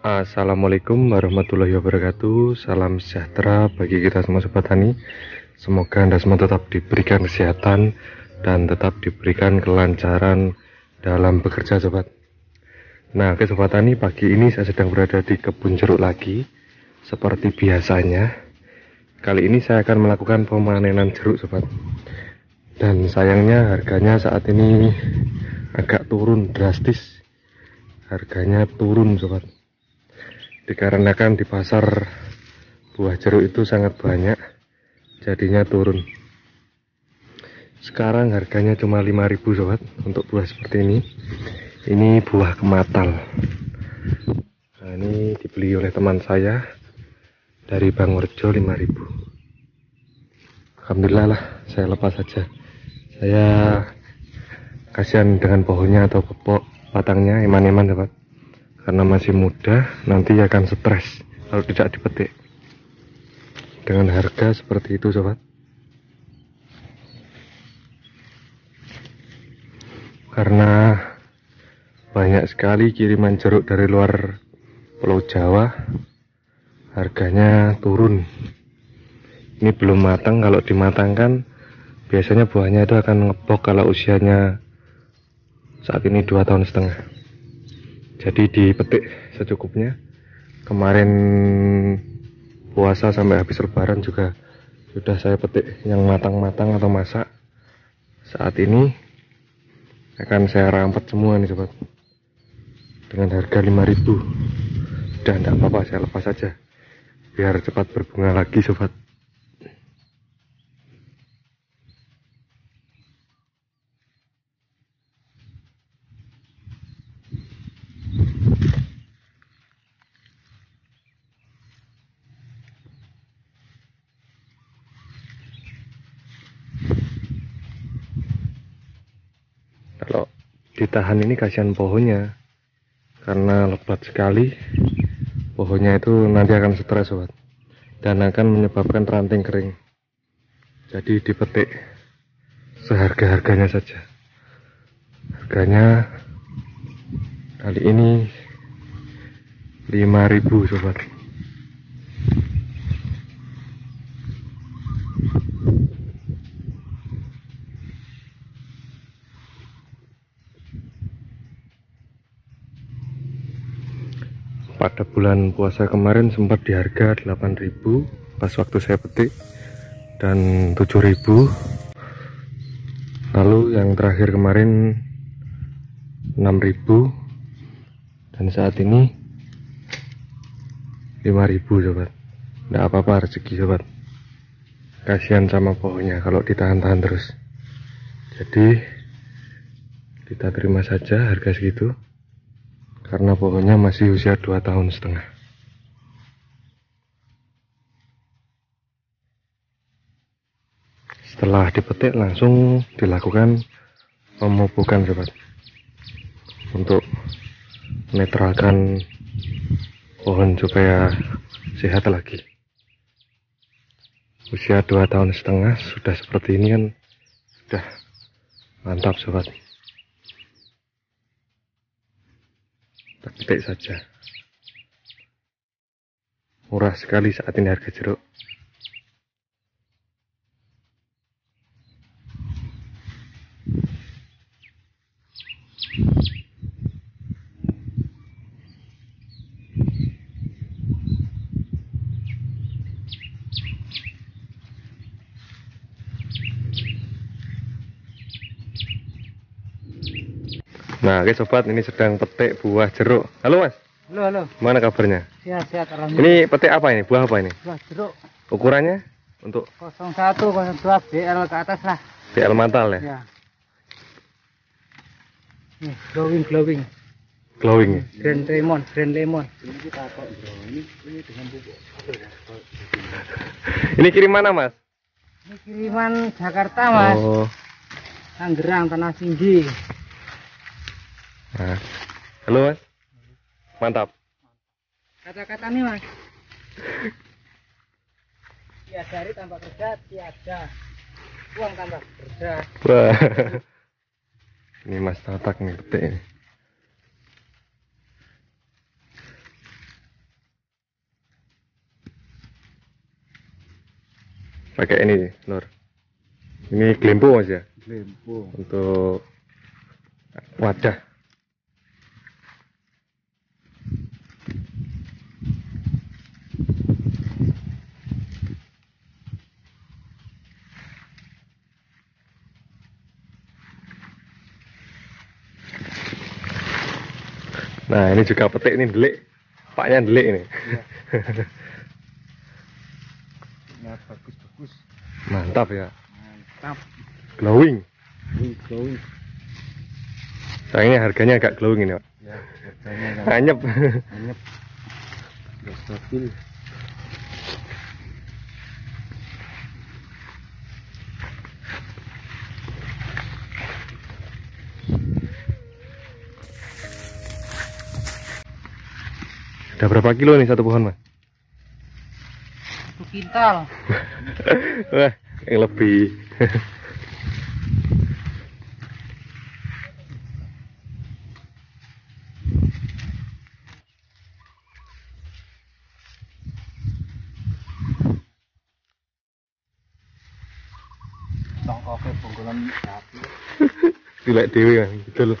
Assalamualaikum warahmatullahi wabarakatuh. Salam sejahtera bagi kita semua sobat tani Semoga anda semua tetap diberikan kesehatan Dan tetap diberikan kelancaran dalam bekerja sobat. Nah oke sobat tani pagi ini saya sedang berada di kebun jeruk lagi Seperti biasanya. Kali ini saya akan melakukan pemanenan jeruk sobat. Dan sayangnya harganya saat ini agak turun drastis. Harganya turun sobat dikarenakan di pasar buah jeruk itu sangat banyak jadinya turun. Sekarang harganya cuma 5000 sobat untuk buah seperti ini. Ini buah kematal. Nah ini dibeli oleh teman saya dari Bang Orjo 5000 Alhamdulillah lah saya lepas saja. Saya kasihan dengan pohonnya atau pokok batangnya eman-eman sobat karena masih muda nanti akan stres kalau tidak dipetik. Dengan harga seperti itu sobat. Karena banyak sekali kiriman jeruk dari luar pulau Jawa harganya turun. Ini belum matang kalau dimatangkan biasanya buahnya itu akan ngebok kalau usianya saat ini dua tahun setengah jadi dipetik secukupnya. Kemarin puasa sampai habis lebaran juga sudah saya petik yang matang-matang atau masak. Saat ini akan saya rampet semua nih sobat. Dengan harga 5000 dan tidak apa-apa saya lepas saja biar cepat berbunga lagi sobat ditahan ini kasihan pohonnya. Karena lebat sekali pohonnya itu nanti akan stres sobat. Dan akan menyebabkan ranting kering. Jadi dipetik seharga-harganya saja. Harganya kali ini 5000 sobat pada bulan puasa kemarin sempat di harga 8000 pas waktu saya petik dan 7000 lalu yang terakhir kemarin 6000 dan saat ini 5000 sobat. Tidak apa-apa rezeki sobat. Kasihan sama pohonnya kalau ditahan-tahan terus. Jadi kita terima saja harga segitu karena pohonnya masih usia 2 tahun setengah. Setelah dipetik langsung dilakukan pemupukan sobat untuk menetralkan pohon supaya sehat lagi. Usia 2 tahun setengah sudah seperti ini kan sudah mantap sobat. Petik saja. Murah sekali saat ini harga jeruk Nah, oke sobat, ini sedang petik buah jeruk. Halo mas. Halo, halo. Mana kabarnya? Sehat, sehat. Ini petik apa ini? Buah apa ini? Buah jeruk. Ukurannya? Untuk 01, 02, BL ke atas lah. BL mantal ya? Ya. Nih, glowing, glowing. Glowing. ya? Grand lemon, grand lemon. Ini kirim mana mas? Ini kiriman Jakarta, Mas. Oh. Tangerang, Tanah Tinggi. Halo mas, mantap. Kata-kata nih mas. Ya dari tanpa kerja tiada, uang tanpa kerja. Wah. ini mas tatak nih petik ini. Pakai ini, Nur. Ini glimpo mas ya? Glimpo. Untuk wadah. Nah ini juga petik ini delik. Paknya delik ini. Ya bagus bagus Mantap ya. Mantap. Glowing. Glowing Sayangnya harganya agak glowing ini Pak. Ya harganya kan Anyep anyep ya stabil Udah berapa kilo nih satu pohon mas? satu kintal. Wah yang lebih. Tongkoknya bungkulan sapi. Gila dewi kan gitu loh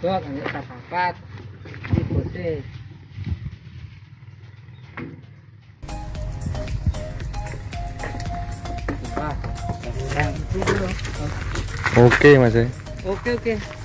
papat di bose Wah, yang itu dulu. Oke mas ya Oke oke.